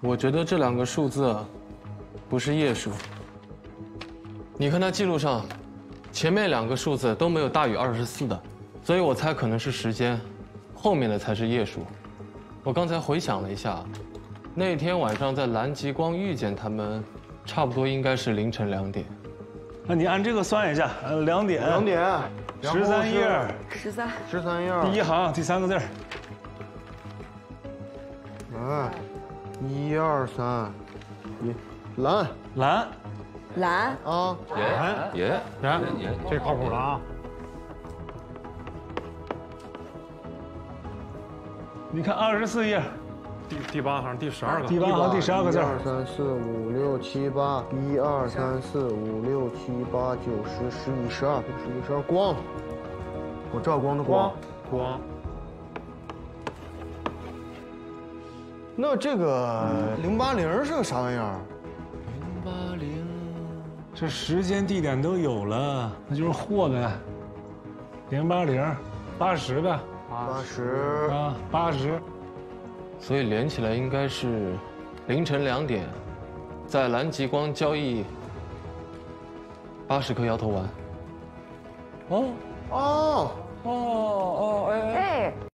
我觉得这两个数字啊，不是页数。你看它记录上，前面两个数字都没有大于二十四的，所以我猜可能是时间，后面的才是页数。我刚才回想了一下，那天晚上在蓝极光遇见他们，差不多应该是凌晨两点。那你按这个算一下，呃，两点，两点，十三页，十三，十三页，第一行第三个字儿，哎，一二三，一蓝。蓝，蓝，啊，爷爷来，这靠谱了啊！你看二十四页，第第八行第十二个，第八行第十二个字。一儿二三四五六七八，一二三四五六七八九十十一十二，十一十二光，我照光的光。光那这个零八零是个啥玩意儿？零八零，这时间地点都有了，那就是货呗。零八零，八十呗，八十，啊，八十，所以连起来应该是凌晨两点，在蓝极光交易八十颗摇头丸。哦哦，哦哦，哎哎。哎，